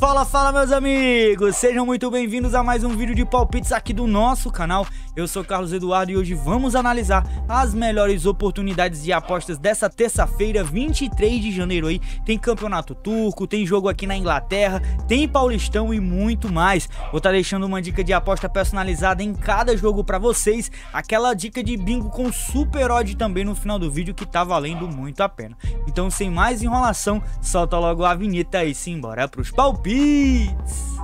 Fala, fala meus amigos! Sejam muito bem-vindos a mais um vídeo de palpites aqui do nosso canal. Eu sou Carlos Eduardo e hoje vamos analisar as melhores oportunidades de apostas dessa terça-feira, 23 de janeiro aí. Tem campeonato turco, tem jogo aqui na Inglaterra, tem Paulistão e muito mais. Vou estar tá deixando uma dica de aposta personalizada em cada jogo para vocês, aquela dica de bingo com super odd também no final do vídeo que tá valendo muito a pena. Então, sem mais enrolação, solta logo a vinheta e simbora pros palpites. Beats.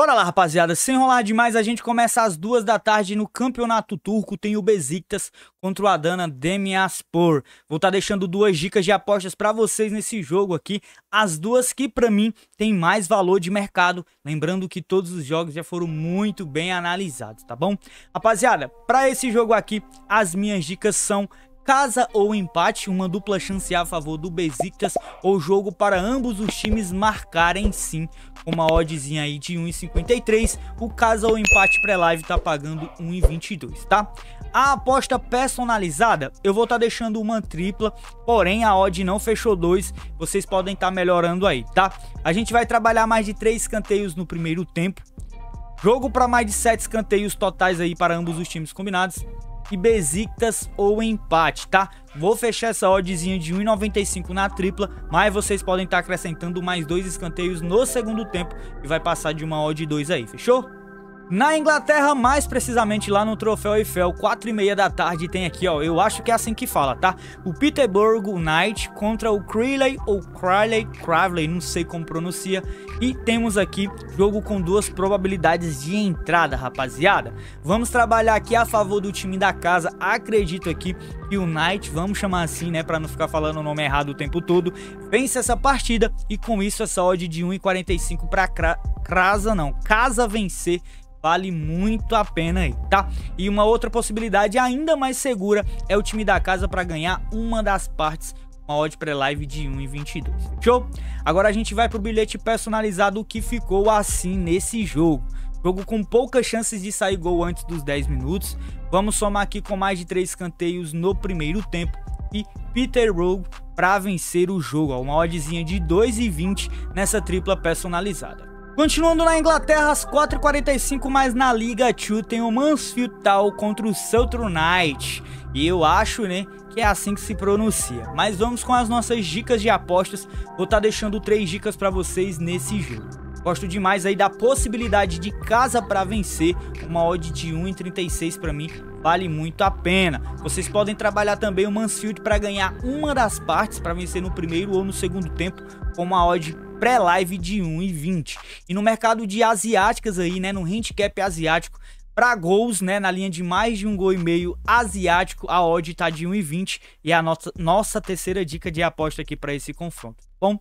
Bora lá, rapaziada. Sem enrolar demais, a gente começa às duas da tarde no Campeonato Turco. Tem o Besiktas contra o Adana Demirspor. Vou estar tá deixando duas dicas de apostas para vocês nesse jogo aqui. As duas que, para mim, têm mais valor de mercado. Lembrando que todos os jogos já foram muito bem analisados, tá bom? Rapaziada, para esse jogo aqui, as minhas dicas são casa ou empate, uma dupla chance a favor do Besiktas. Ou jogo para ambos os times marcarem sim, com uma oddzinha aí de 1,53, o casa ou empate pré-live tá pagando 1,22, tá? A aposta personalizada, eu vou estar tá deixando uma tripla, porém a odd não fechou dois, vocês podem estar tá melhorando aí, tá? A gente vai trabalhar mais de três escanteios no primeiro tempo, jogo para mais de sete escanteios totais aí para ambos os times combinados, e Besiktas ou empate, tá? Vou fechar essa oddzinha de 1,95 na tripla, mas vocês podem estar tá acrescentando mais dois escanteios no segundo tempo e vai passar de uma odd 2 aí, fechou? Na Inglaterra, mais precisamente lá no Troféu Eiffel, 4 e meia da tarde, tem aqui, ó, eu acho que é assim que fala, tá? O Peterborough Knight contra o Crowley ou Crowley, Crowley, não sei como pronuncia. E temos aqui jogo com duas probabilidades de entrada, rapaziada. Vamos trabalhar aqui a favor do time da casa, acredito aqui que o Knight, vamos chamar assim, né, para não ficar falando o nome errado o tempo todo, vence essa partida e com isso essa odd de 1,45 para Casa não, Casa vencer vale muito a pena aí, tá? E uma outra possibilidade ainda mais segura é o time da casa para ganhar uma das partes uma odd pré-live de 1,22. Show? Agora a gente vai pro bilhete personalizado que ficou assim nesse jogo. Jogo com poucas chances de sair gol antes dos 10 minutos. Vamos somar aqui com mais de 3 canteios no primeiro tempo e Peter Rogue para vencer o jogo. Uma oddzinha de 2,20 nessa tripla personalizada. Continuando na Inglaterra, às 4h45, mas na Liga 2 tem o Mansfield Town contra o Southern Knight. E eu acho, né, que é assim que se pronuncia. Mas vamos com as nossas dicas de apostas. Vou estar tá deixando três dicas para vocês nesse jogo. Gosto demais aí da possibilidade de casa para vencer, uma odd de 1,36 para mim vale muito a pena. Vocês podem trabalhar também o Mansfield para ganhar uma das partes para vencer no primeiro ou no segundo tempo com uma odd pré-live de 1,20. E no mercado de asiáticas aí, né, no handicap asiático, para gols, né, na linha de mais de um gol e meio asiático, a odd tá de 1,20 e é a nossa, nossa terceira dica de aposta aqui para esse confronto. Bom,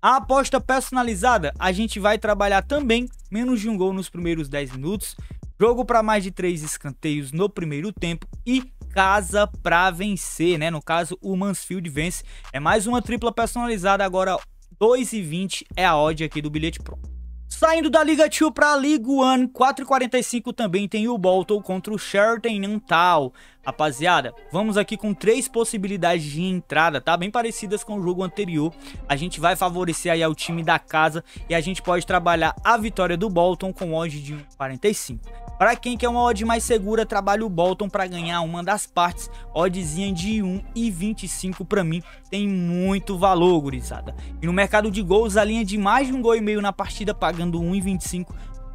a aposta personalizada, a gente vai trabalhar também menos de um gol nos primeiros 10 minutos, jogo para mais de três escanteios no primeiro tempo e casa para vencer, né? No caso, o Mansfield vence. É mais uma tripla personalizada agora 2,20 é a odd aqui do bilhete pronto. Saindo da Liga 2 para a Liga 1, 4,45 também tem o Bolton contra o Sheraton Tal. Rapaziada, vamos aqui com três possibilidades de entrada, tá? Bem parecidas com o jogo anterior. A gente vai favorecer aí ao time da casa e a gente pode trabalhar a vitória do Bolton com odd de 1,45. Para quem quer uma odd mais segura, trabalhe o Bolton para ganhar uma das partes. Oddzinha de 1,25 para mim tem muito valor, gurizada. E no mercado de gols, a linha de mais de um gol e meio na partida pagando 1,25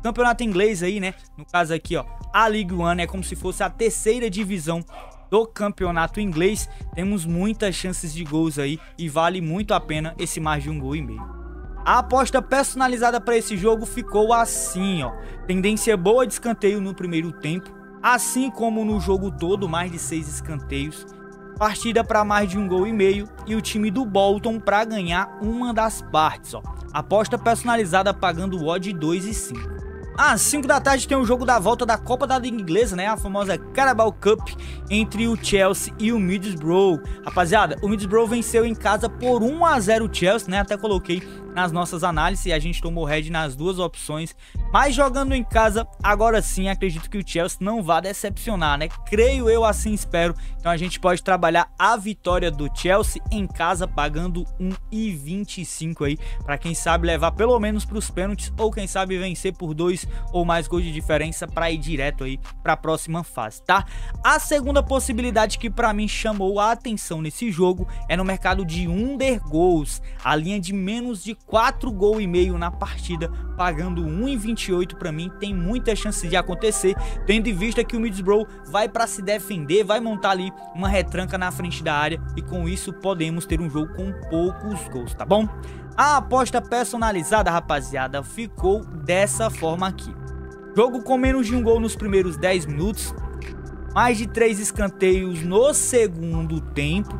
campeonato inglês aí, né? No caso aqui, ó, a League One é como se fosse a terceira divisão do campeonato inglês. Temos muitas chances de gols aí e vale muito a pena esse mais de um gol e meio. A aposta personalizada para esse jogo ficou assim, ó. Tendência boa de escanteio no primeiro tempo, assim como no jogo todo, mais de seis escanteios. Partida para mais de um gol e meio e o time do Bolton para ganhar uma das partes, ó. Aposta personalizada pagando odd 2 e 5. Às 5 da tarde tem o jogo da volta da Copa da Liga Inglesa, né? A famosa Carabao Cup entre o Chelsea e o Middlesbrough. Rapaziada, o Middlesbrough venceu em casa por 1 a 0 o Chelsea, né? Até coloquei nas nossas análises e a gente tomou head nas duas opções. Mas jogando em casa, agora sim, acredito que o Chelsea não vai decepcionar, né? Creio eu, assim espero. Então a gente pode trabalhar a vitória do Chelsea em casa, pagando 1,25 aí, para quem sabe levar pelo menos para os pênaltis, ou quem sabe vencer por dois ou mais gols de diferença para ir direto aí para a próxima fase, tá? A segunda possibilidade que para mim chamou a atenção nesse jogo é no mercado de under goals, a linha de menos de 4 gol e meio na partida, pagando 1,28 para mim tem muita chance de acontecer, tendo em vista que o Middlesbrough vai para se defender, vai montar ali uma retranca na frente da área e com isso podemos ter um jogo com poucos gols, tá bom? A aposta personalizada, rapaziada, ficou dessa forma aqui. Jogo com menos de um gol nos primeiros 10 minutos, mais de 3 escanteios no segundo tempo,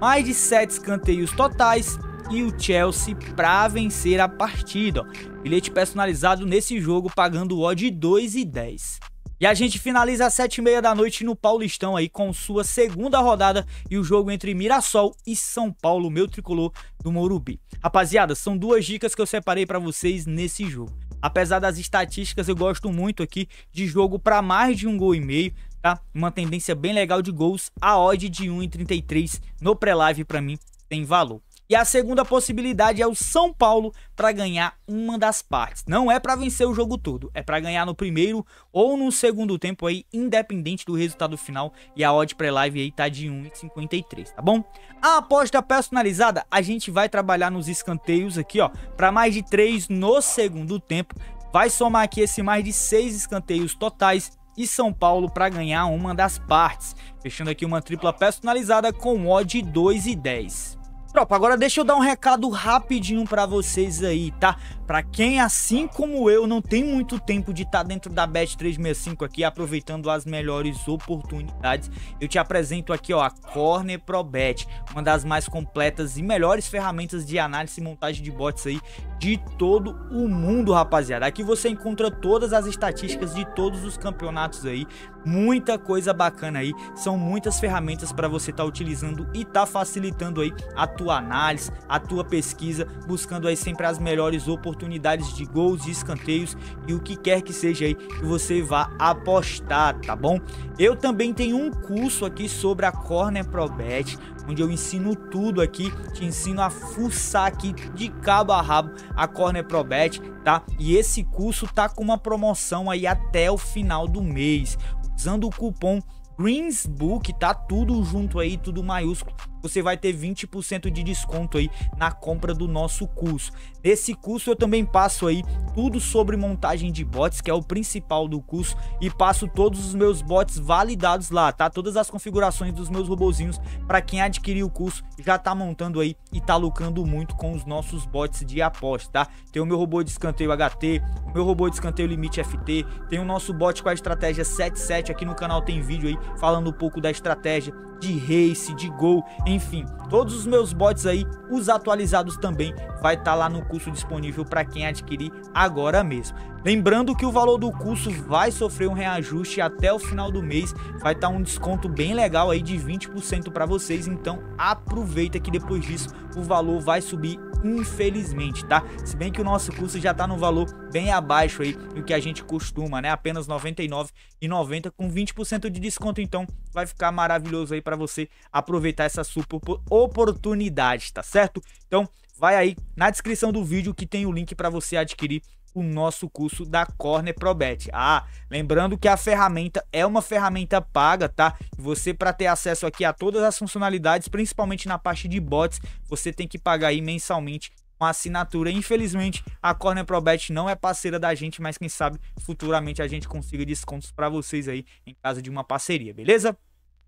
mais de 7 escanteios totais e o Chelsea para vencer a partida. Bilhete personalizado nesse jogo pagando o odd 2,10. E a gente finaliza às 7h30 da noite no Paulistão aí com sua segunda rodada e o jogo entre Mirassol e São Paulo, meu tricolor do Morumbi. Rapaziada, são duas dicas que eu separei para vocês nesse jogo. Apesar das estatísticas, eu gosto muito aqui de jogo para mais de um gol e meio, tá? Uma tendência bem legal de gols. A odd de 1,33 no pré-live para mim tem valor. E a segunda possibilidade é o São Paulo para ganhar uma das partes. Não é para vencer o jogo todo, é para ganhar no primeiro ou no segundo tempo aí, independente do resultado final. E a odd pré-live aí tá de 1,53, tá bom? A aposta personalizada, a gente vai trabalhar nos escanteios aqui, ó, para mais de 3 no segundo tempo. Vai somar aqui esse mais de 6 escanteios totais e São Paulo para ganhar uma das partes. Fechando aqui uma tripla personalizada com odd 2 e 10. Tropa, agora deixa eu dar um recado rapidinho para vocês aí, tá? Para quem, assim como eu, não tem muito tempo de estar tá dentro da Bet365 aqui, aproveitando as melhores oportunidades, eu te apresento aqui, ó, a Corner Pro Bet, uma das mais completas e melhores ferramentas de análise e montagem de bots aí de todo o mundo, rapaziada. Aqui você encontra todas as estatísticas de todos os campeonatos aí, muita coisa bacana aí, são muitas ferramentas para você estar tá utilizando e tá facilitando aí a tua análise, a tua pesquisa, buscando aí sempre as melhores oportunidades de gols, de escanteios e o que quer que seja aí que você vá apostar, tá bom? Eu também tenho um curso aqui sobre a Corner Pro Bet, onde eu ensino tudo aqui, te ensino a fuçar aqui de cabo a rabo a Corner Pro Bet, tá? E esse curso tá com uma promoção aí até o final do mês. Usando o cupom Greensbook, tá tudo junto aí, tudo maiúsculo você vai ter 20% de desconto aí na compra do nosso curso. Nesse curso eu também passo aí tudo sobre montagem de bots, que é o principal do curso, e passo todos os meus bots validados lá, tá? Todas as configurações dos meus robozinhos para quem adquirir o curso já tá montando aí e tá lucrando muito com os nossos bots de aposta, tá? Tem o meu robô de escanteio HT, o meu robô de escanteio limite FT, tem o nosso bot com a estratégia 77 aqui no canal tem vídeo aí falando um pouco da estratégia de race, de gol, enfim, todos os meus bots aí, os atualizados também, vai estar tá lá no curso disponível para quem adquirir agora mesmo. Lembrando que o valor do curso vai sofrer um reajuste até o final do mês, vai estar tá um desconto bem legal aí de 20% para vocês, então aproveita que depois disso o valor vai subir infelizmente, tá? Se bem que o nosso curso já tá no valor bem abaixo aí do que a gente costuma, né? Apenas R$ 99,90 com 20% de desconto, então vai ficar maravilhoso aí para você aproveitar essa super oportunidade, tá certo? Então, vai aí na descrição do vídeo que tem o link para você adquirir o nosso curso da Corner ProBet. Ah, lembrando que a ferramenta é uma ferramenta paga, tá? Você para ter acesso aqui a todas as funcionalidades, principalmente na parte de bots, você tem que pagar aí mensalmente uma assinatura. Infelizmente, a Corner ProBet não é parceira da gente, mas quem sabe futuramente a gente consiga descontos para vocês aí em caso de uma parceria, beleza?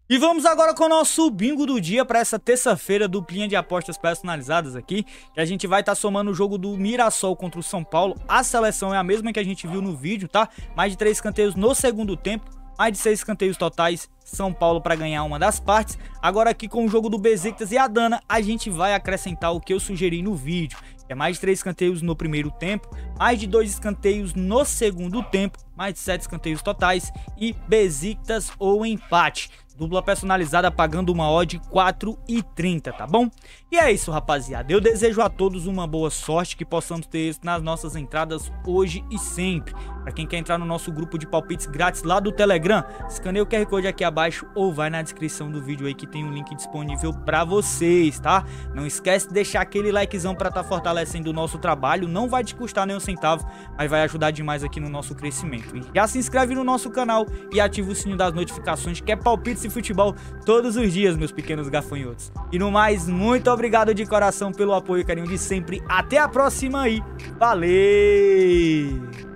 E vamos agora com o nosso bingo do dia para essa terça-feira, duplinha de apostas personalizadas aqui, que a gente vai estar tá somando o jogo do Mirassol contra o São Paulo. A seleção é a mesma que a gente viu no vídeo, tá? Mais de três escanteios no segundo tempo, mais de seis escanteios totais, São Paulo para ganhar uma das partes. Agora aqui com o jogo do Besiktas e a Dana, a gente vai acrescentar o que eu sugeri no vídeo. É mais de três escanteios no primeiro tempo, mais de dois escanteios no segundo tempo, mais de sete escanteios totais e Besiktas ou empate. Dupla personalizada pagando uma odd 4,30, tá bom? E é isso, rapaziada. Eu desejo a todos uma boa sorte, que possamos ter isso nas nossas entradas hoje e sempre. Para quem quer entrar no nosso grupo de palpites grátis lá do Telegram, escaneia o QR Code aqui abaixo ou vai na descrição do vídeo aí que tem um link disponível para vocês, tá? Não esquece de deixar aquele likezão para estar tá fortalecendo o nosso trabalho, não vai te custar nem um centavo, mas vai ajudar demais aqui no nosso crescimento. Já se inscreve no nosso canal e ativa o sininho das notificações, que é palpites e futebol todos os dias, meus pequenos gafanhotos. E no mais, muito obrigado de coração pelo apoio e carinho de sempre. Até a próxima aí. Valeu!